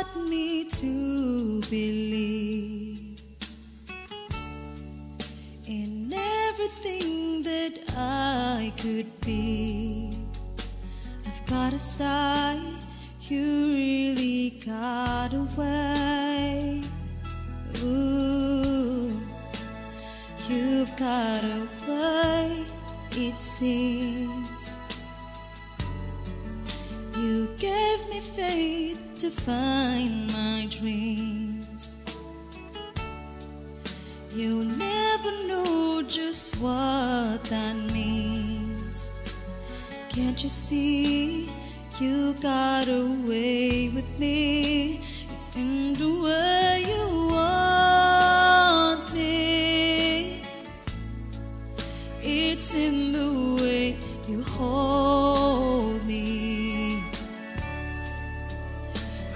taught me to believe in everything that I could be. I've got a sigh, you really got away. Ooh, you've got away, it seems. Faith to find my dreams. You'll never know just what that means. Can't you see? You got away with me. It's in the way you want it. It's in the way you hold me.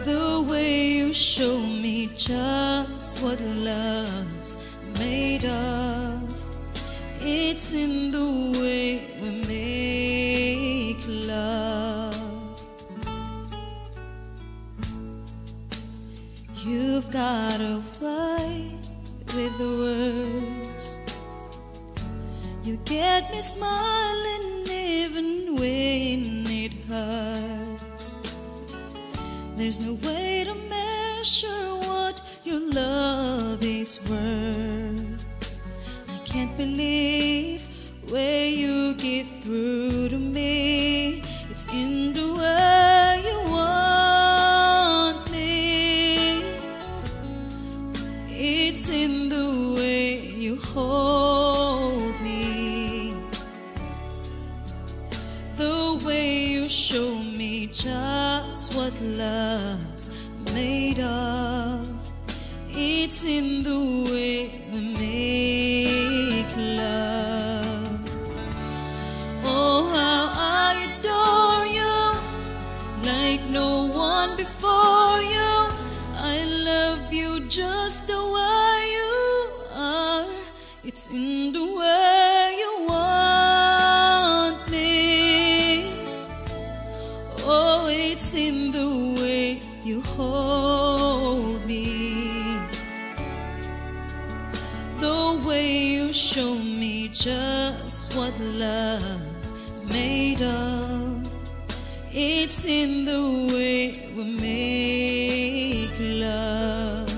The way you show me just what love's made of. It's in the way we make love. You've got a way with the words. You get me smiling There's no way to measure what your love is worth. I can't believe where you get through to me. It's in the way you want me. It's in the way you hold me. The way you show me just what love's made of. It's in the way we make love. Oh, how I adore you like no one before you. I love you just the way you are. It's in the way It's in the way you hold me. The way you show me just what love's made of. It's in the way we make love.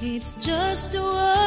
It's just the way